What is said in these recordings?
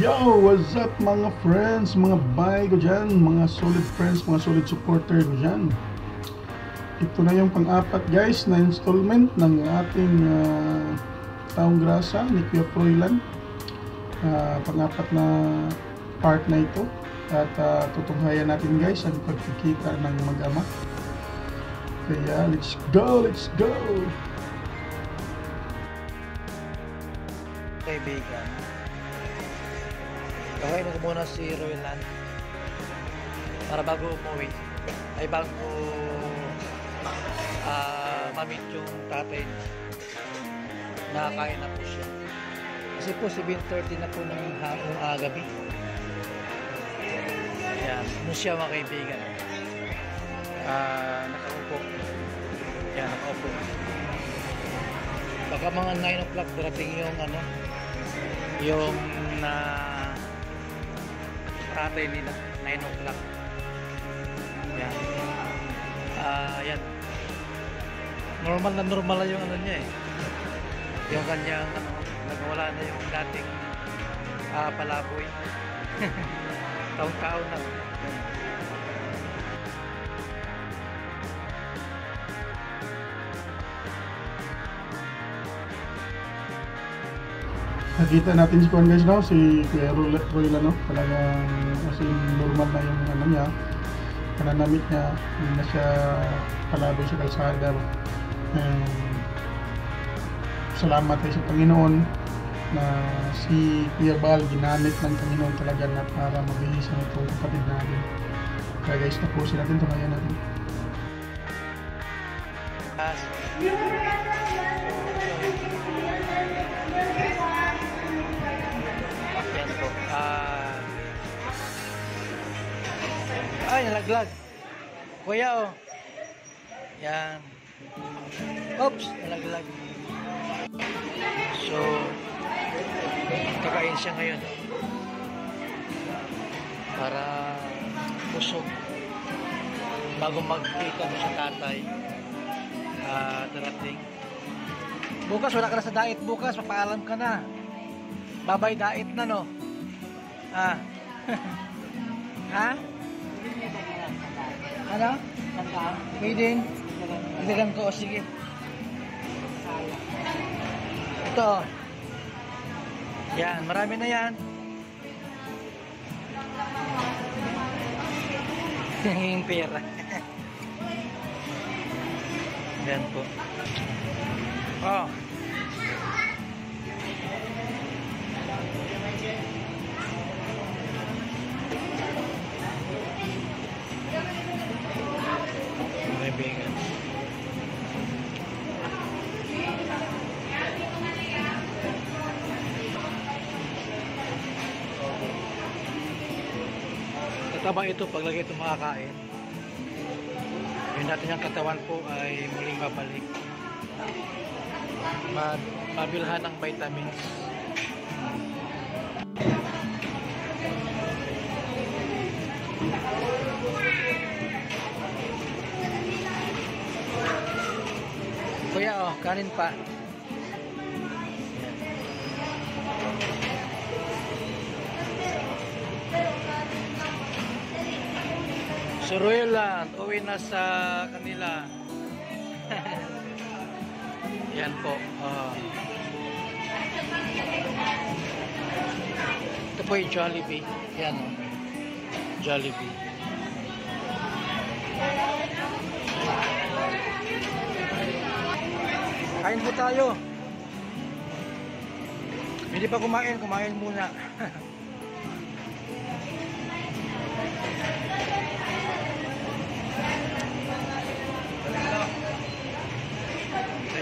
Yo! What's up mga friends, mga bay ko dyan, mga solid friends, mga solid supporter ko dyan. Ito na yung pang-apat guys na installment ng ating uh, taong grasa ni Kuya Froilan. Uh, pang-apat na part na ito. At uh, tutunghayan natin guys ang pagkikita ng mag-ama. Kaya let's go, let's go! kaibigan. Kakain ko muna si Roylan para bago umuwi ay bago uh, mamit yung tatay. Nakakain na po siya. Kasi po 7.30 na po ng hapon uh, gabi. Yan, ano siya mga kaibigan. Uh, nakaupo. Yan, nakaupo. Baka mga 9 o'clock darating yung ano, yung na tatay nila 9 o'clock. Yan. Uh, yan. Normal na normal na yung ano niya eh. Yung kanyang ano nagwala na yung dating uh, palaboy. Taon-taon na Nakita natin si Juan guys no, si Kuya Royla no, talagang as in normal na yung ano niya, pananamit niya, hindi na siya palaboy sa kalsada. Um, salamat tayo sa Panginoon na si Kuya Bal ginamit ng Panginoon talaga na para mabihisan itong kapatid natin. Kaya guys, tapusin natin, tumayan natin. As ay, nalaglag. Kuya, oh. Yan. Oops, nalaglag. So, kakain siya ngayon. Para busog. Bago magkita mo sa tatay. Ah, darating. Bukas, wala ka na sa diet bukas. Papaalam ka na. Babay diet na, no? Ah. ha? Ano? Pwede. Ilagan ko. Sige. Ito. Yan. Marami na yan. Yung pera. yan po. Oh. Tataba ito paglagay ito makakain. Yung natin yung katawan po ay muling babalik. Mabilhan ng vitamins. Kuya oh, kanin pa. Royland, uwi na sa kanila. Yan po. Oh. Ito po yung Jollibee. Yan oh. Jollibee. Kain po tayo. Hindi pa kumain, kumain muna.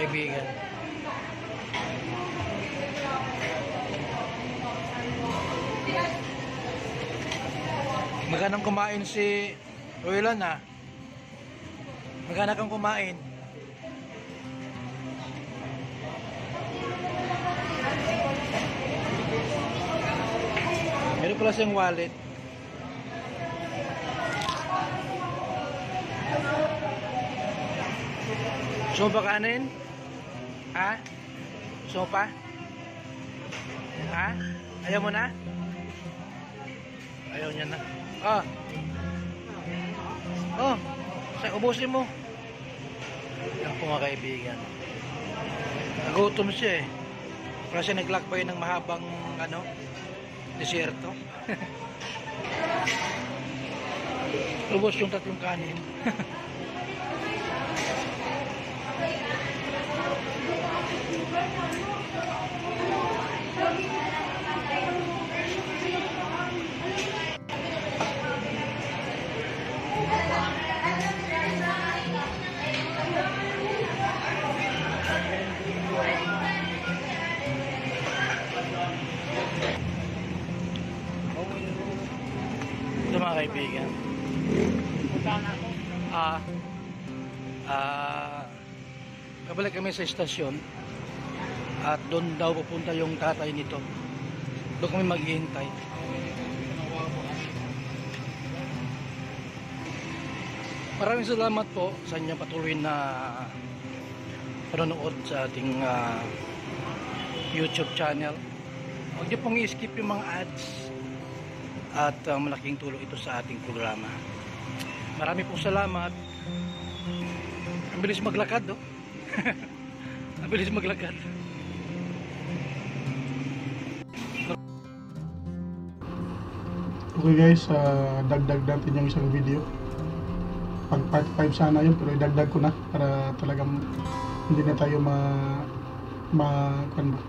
Kaibigan. Magandang kumain si Roylan ha. Maganda kang kumain. Meron pala siyang wallet. So ba Ha? So pa? Ha? Ayaw mo na? Ayaw niya na. Ah. Oh. Sa ubusin mo. Yan po mga kaibigan. Nagutom siya eh. Pero siya naglakbay ng mahabang ano, desierto. Ubos yung tatlong kanin. kaibigan. Ah, ah, kabalik kami sa estasyon at doon daw pupunta yung tatay nito. Doon kami maghihintay. Maraming salamat po sa inyong patuloy na panonood sa ating ah, YouTube channel. Huwag niyo pong i-skip yung mga ads at uh, malaking tulong ito sa ating programa. Marami pong salamat. Ang bilis maglakad, no? Ang bilis maglakad. Okay guys, ah, dagdag natin yung isang video. Pag part 5 sana yun, pero idagdag ko na para talagang hindi na tayo ma ma kuwan ba,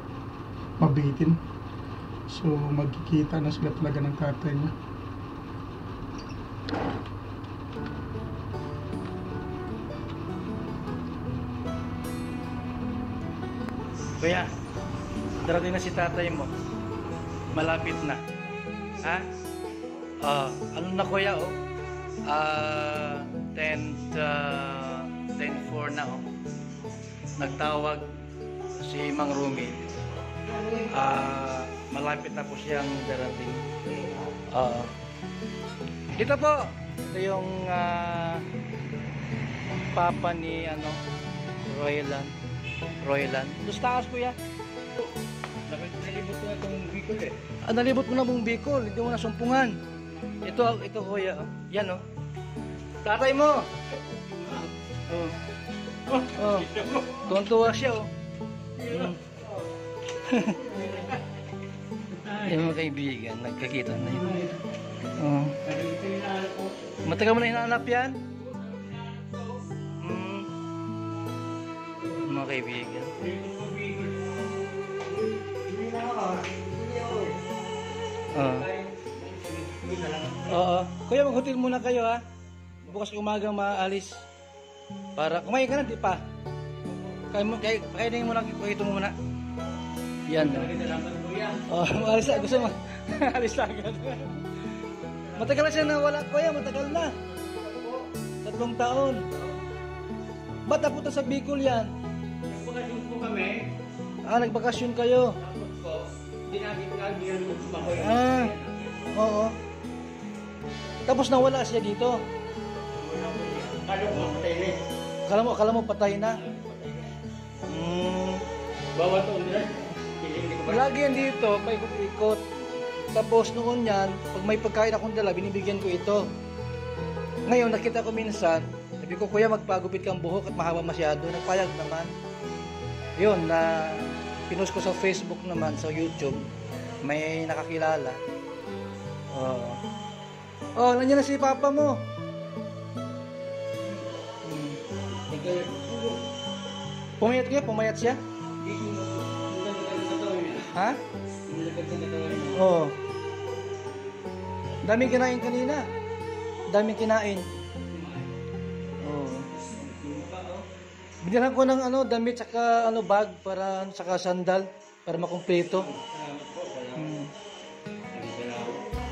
mabitin. So magkikita na sila talaga ng tatay niya. Kuya, darating na si tatay mo. Malapit na. Ha? Ah, ano na kuya, oh? Ah, 10 uh, 10-4 na, oh. Nagtawag si Mang Rumi. Ah, malapit na po siyang darating. Oo. Dito po. Ito yung ah, papa ni ano Roylan. Roylan. Doon sa taas kuya. Nalibot ko na itong Bicol eh. Ah, nalibot mo na buong Bicol, hindi mo na sumpungan. Ito, ito kuya. oh. Yan oh. Tatay mo. Oh. Oh. Tuwan-tuwa siya oh. Mm. Yung mga kaibigan, nagkakita na yun. Oh. Matagal mo na hinahanap yan? Mm. Mga kaibigan. Oo. Oo. Kuya, mag-hotel muna kayo ha. Bukas umaga maalis. Para, kumain ka na, di pa? Kaya mo, kaya, kainin mo na, ito mo muna. Yan. Oh, maalis na. Gusto mo? Alis na agad. Matagal na siya nawala, kuya. Matagal na. Tatlong taon. Ba't napunta sa Bicol yan? Nagpakasyon po kami. Ah, nagbakasyon kayo. Tapos po, hindi namin kami yung magsumahoy. Ah, oo. Tapos nawala siya dito. Kalo ko patay na eh. Akala mo, akala mo patay na. Hmm. Bawat taon nila. Hindi hindi ko ba? Lagi yan dito, paikot-ikot. Tapos noon yan, pag may pagkain akong dala, binibigyan ko ito. Ngayon, nakita ko minsan, sabi ko, kuya, magpagupit kang buhok at mahaba masyado. Nagpayag naman. Yun, na pinost ko sa Facebook naman, sa YouTube. May nakakilala. Oo. Oh, nandiyan na si papa mo. Hmm. Pumayat kaya? Pumayat siya? Ha? Oo. Daming kinain kanina. Daming kinain. Oo. Binilhan ko ng ano, damit saka ano bag para saka sandal para makumpleto. Hmm.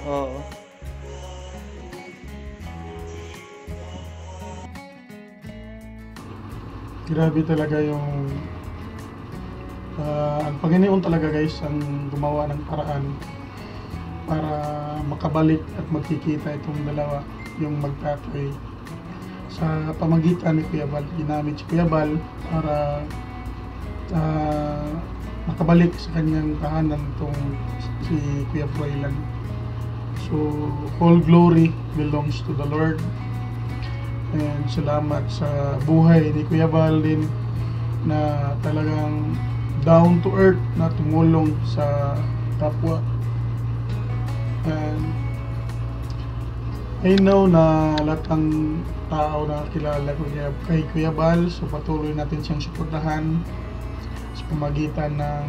Oo. Grabe talaga yung ah, ang Panginoon talaga guys ang gumawa ng paraan para makabalik at magkikita itong dalawa yung magtatay sa pamagitan ni Kuya Bal. Ginamit si Kuya Bal para ah, makabalik sa kanyang tahanan itong si Kuya Froilan. So, all glory belongs to the Lord. And salamat sa buhay ni Kuya Val din na talagang down to earth na tumulong sa kapwa. And I know na lahat ng tao na kilala ko kay, Kuya Bal, so patuloy natin siyang suportahan sa pamagitan ng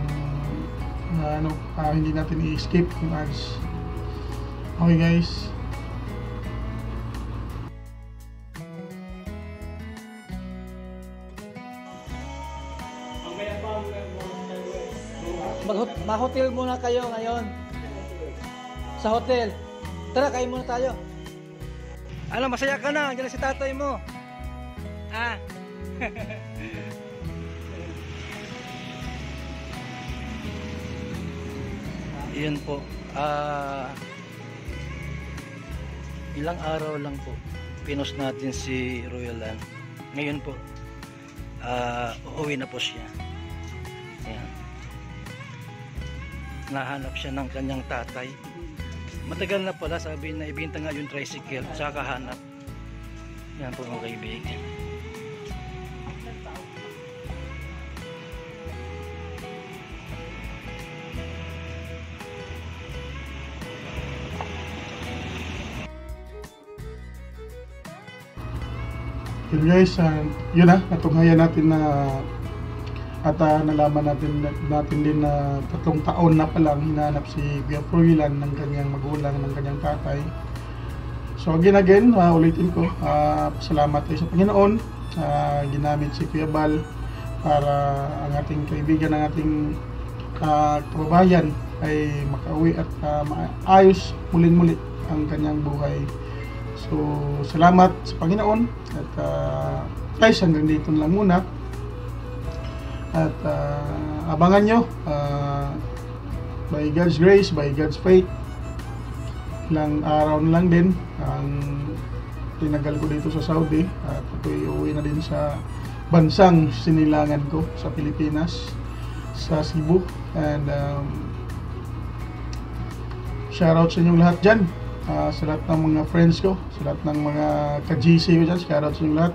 ah, ano, ah, hindi natin i-skip yung ads. Okay guys. Mag ma-hotel muna kayo ngayon. Sa hotel. Tara, kain muna tayo. Ano, masaya ka na. Andiyan na si tatay mo. Ah. Iyon po. Ah, ilang araw lang po pinost natin si Royal Ann. Ngayon po, ah, uuwi na po siya. Nahanap siya ng kanyang tatay. Matagal na pala sabi na ibinta nga yung tricycle sa kahanap. Yan po mga kaibigan. Yun guys, ah, yun na, natunghayan natin na at ah, nalaman natin natin din na tatlong taon na palang hinahanap si Kuya Proilan ng kanyang magulang, ng kanyang tatay. So again again, ah, ulitin ko, ah, salamat tayo sa Panginoon sa ginamit si Kuya Bal para ang ating kaibigan, ang ating ah, kababayan ay makauwi at ah, maayos muling-muli ang kanyang buhay. So, salamat sa Panginoon at uh, guys, hanggang dito lang muna. At ah, abangan nyo. Ah, by God's grace, by God's faith ilang araw na lang din ang tinagal ko dito sa Saudi at ako'y uuwi na din sa bansang sinilangan ko sa Pilipinas sa Cebu. And um, shoutout sa inyong lahat dyan. Ah, sa lahat ng mga friends ko sa lahat ng mga ka-GC ko dyan shoutout sa inyong lahat.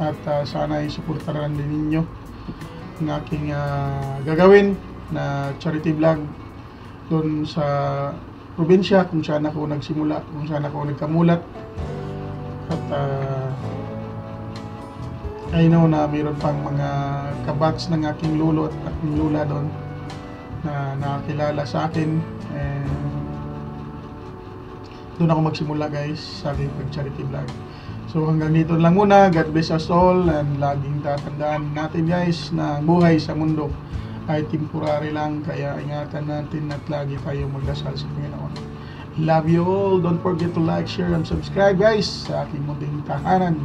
At ah, sana ay suportaran din ninyo ang aking ah, gagawin na charity vlog doon sa probinsya kung saan ako nagsimula kung saan ako nagkamulat at ah, I know na mayroon pang mga kabats ng aking lolo at aking lula doon na nakakilala sa akin and doon ako magsimula guys sa aking pag-charity vlog. So hanggang dito lang muna. God bless us all and laging tatandaan natin guys na buhay sa mundo ay temporary lang kaya ingatan natin at lagi tayo magdasal sa Panginoon. Love you all. Don't forget to like, share, and subscribe guys sa aking munting tahanan.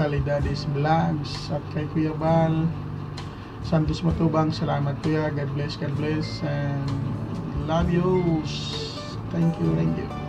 Kalidades Vlogs at kay Kuya Bal Santos Matubang. Salamat Kuya. God bless, God bless and love you. Thank you, thank you.